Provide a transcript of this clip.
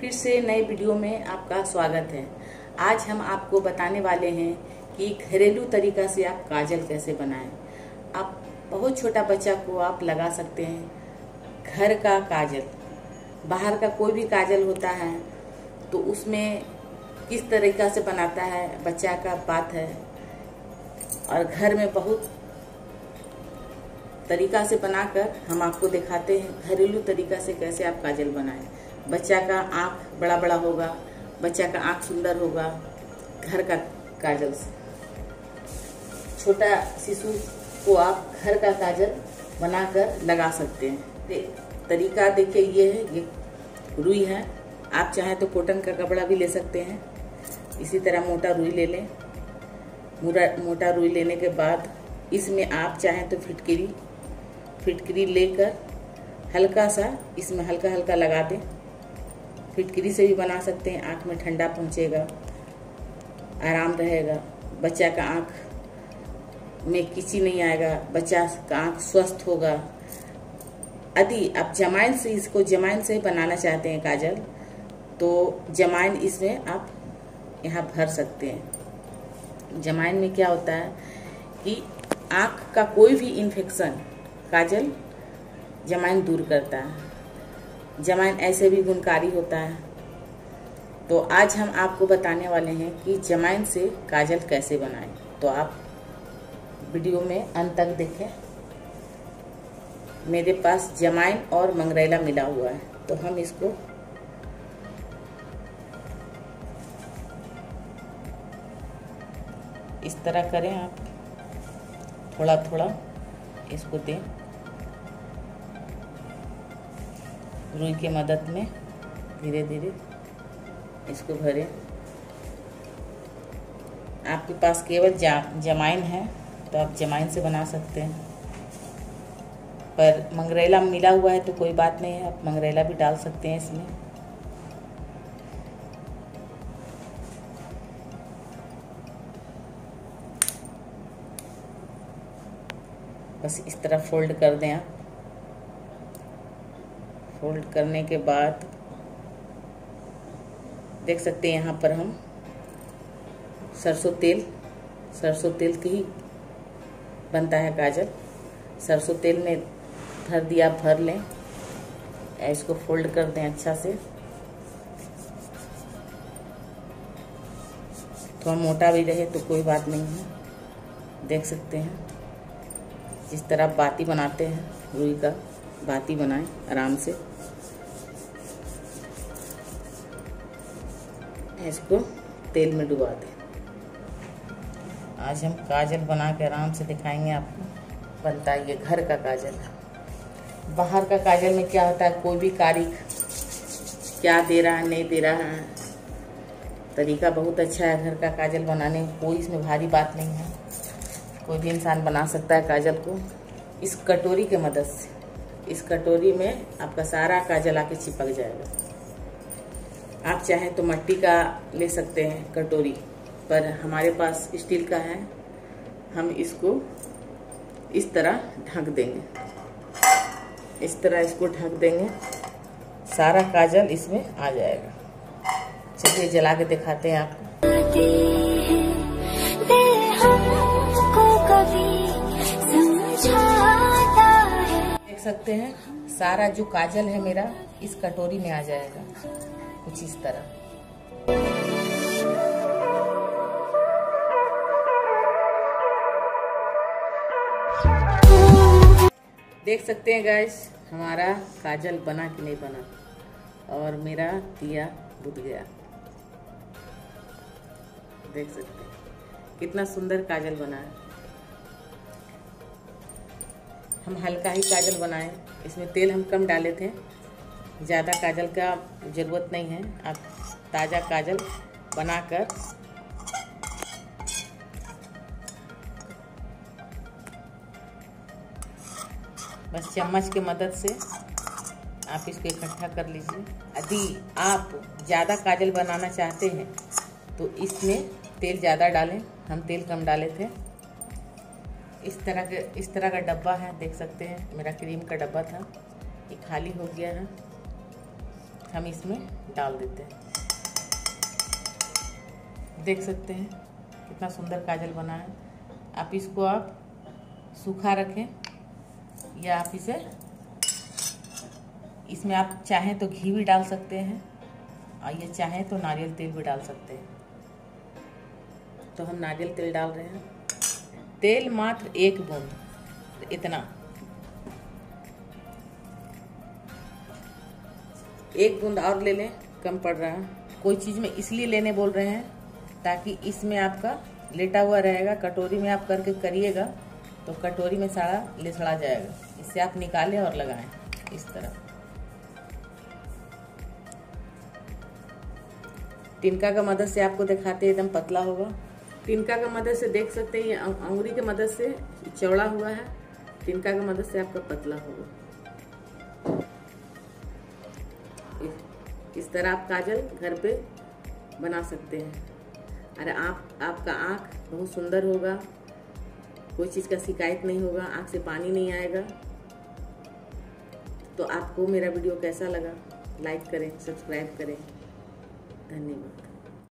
फिर से नए वीडियो में आपका स्वागत है। आज हम आपको बताने वाले हैं कि घरेलू तरीका से आप काजल कैसे बनाएँ। आप बहुत छोटा बच्चा को आप लगा सकते हैं घर का काजल। बाहर का कोई भी काजल होता है तो उसमें किस तरीका से बनाता है, बच्चा का बात है। और घर में बहुत तरीका से बनाकर हम आपको दिखाते हैं घरेलू तरीका से कैसे आप काजल बनाएँ। बच्चा का आँख बड़ा बड़ा होगा, बच्चा का आँख सुंदर होगा, घर का काजल छोटा शिशु को आप घर का काजल बनाकर लगा सकते हैं। तरीका देखिए, ये है, ये रुई है। आप चाहें तो कॉटन का कपड़ा भी ले सकते हैं। इसी तरह मोटा रुई ले लें। मोटा मोटा रुई लेने के बाद इसमें आप चाहें तो फिटकरी फिटकरी लेकर हल्का सा, इसमें हल्का हल्का लगा दें। फिटकरी से भी बना सकते हैं, आँख में ठंडा पहुँचेगा, आराम रहेगा। बच्चा का आँख में किसी नहीं आएगा, बच्चा का आँख स्वस्थ होगा। यदि आप जमाइन से इसको जमाइन से बनाना चाहते हैं काजल तो जमाइन इसमें आप यहाँ भर सकते हैं। जमाइन में क्या होता है कि आँख का कोई भी इन्फेक्शन काजल, जमाइन दूर करता है। जमाइन ऐसे भी गुणकारी होता है। तो आज हम आपको बताने वाले हैं कि जमाइन से काजल कैसे बनाएँ। तो आप वीडियो में अंत तक देखें। मेरे पास जमाइन और मंगरेला मिला हुआ है। तो हम इसको इस तरह करें आप। थोड़ा थोड़ा इसको दें। रुई की मदद में धीरे धीरे इसको भरें। आपके पास केवल जमाइन है तो आप जमाइन से बना सकते हैं। पर मंगरेला मिला हुआ है तो कोई बात नहीं है, आप मंगरेला भी डाल सकते हैं इसमें। बस इस तरह फोल्ड कर दें आप। फोल्ड करने के बाद देख सकते हैं यहाँ पर हम सरसों तेल सरसों तेल की ही बनता है काजल सरसों तेल में भर दिया, भर लें। इसको फोल्ड कर दें अच्छा से। थोड़ा मोटा भी रहे तो कोई बात नहीं है। देख सकते हैं। जिस तरह बाती बनाते हैं, रुई का। बाती बनाएँ आराम से। इसको तेल में डुबा दें। आज हम काजल बना के आराम से दिखाएँगे आपको। बनता है ये घर का काजल बाहर का काजल में क्या होता है? कोई भी कारीख क्या दे रहा है नहीं दे रहा। है तरीका बहुत अच्छा है घर का काजल बनाने। कोई इसमें भारी बात नहीं है। कोई भी इंसान बना सकता है काजल को। इस कटोरी के मदद से। इस कटोरी में आपका सारा काजल आके चिपक जाएगा। आप चाहें तो मट्टी का ले सकते हैं कटोरी, पर हमारे पास स्टील का है। हम इसको इस तरह ढक देंगे। इस तरह इसको ढक देंगे। सारा काजल इसमें आ जाएगा। चलिए जला के दिखाते हैं आपको। सकते हैं। सारा जो काजल है मेरा, इस कटोरी में आ जाएगा। कुछ इस तरह। देख सकते हैं गैस हमारा काजल बना कि नहीं बना? और मेरा दिया बुझ गया। देख सकते हैं। कितना सुंदर काजल बना है। हम हल्का ही काजल बनाएँ। इसमें तेल हम कम डाले थे। ज़्यादा काजल का ज़रूरत नहीं है। आप ताज़ा काजल बनाकर बस चम्मच की मदद से आप इसको इकट्ठा कर लीजिए। यदि आप ज़्यादा काजल बनाना चाहते हैं तो इसमें तेल ज़्यादा डालें। हम तेल कम डाले थे। इस तरह के, इस तरह का डब्बा है, देख सकते हैं। मेरा क्रीम का डब्बा था। ये खाली हो गया है। हम इसमें डाल देते हैं। देख सकते हैं कितना सुंदर काजल बना है। आप इसको आप सूखा रखें या आप इसे, इसमें आप चाहें तो घी भी डाल सकते हैं और ये चाहें तो नारियल तेल भी डाल सकते हैं। तो हम नारियल तेल डाल रहे हैं। तेल मात्र एक बूंद, इतना। एक बूंद और ले लें, कम पड़ रहा है। कोई चीज़ में इसलिए लेने बोल रहे हैं, ताकि इसमें आपका लेटा हुआ रहेगा, कटोरी में आप करके करिएगा तो कटोरी में सारा लिसड़ा जाएगा। इससे आप निकालें और लगाएँ, इस तरह। टिनका का मदद से आपको दिखाते एकदम पतला होगा। टिनका का मदद से देख सकते हैं, ये अंगुरी के मदद से चौड़ा हुआ है, तिनका का मदद से आपका पतला होगा। इस तरह आप काजल घर पे बना सकते हैं। अरे आप, आपका आँख बहुत सुंदर होगा, कोई चीज़ का शिकायत नहीं होगा, आँख से पानी नहीं आएगा। तो आपको मेरा वीडियो कैसा लगा? लाइक करें, सब्सक्राइब करें। धन्यवाद।